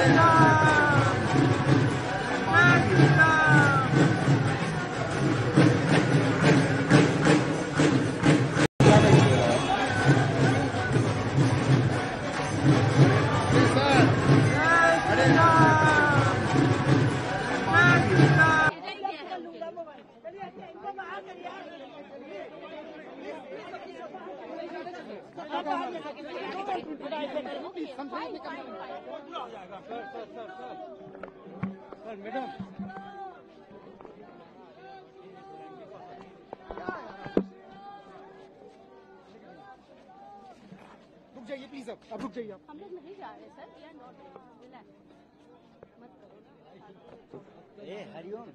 快点上！快点上！快点上！快点上！快点上！रुक जाइए प्लीज़ अब अब रुक जाइए आप। हम लोग नहीं जा रहे सर वी आर नॉट मत करो ए हरिओम।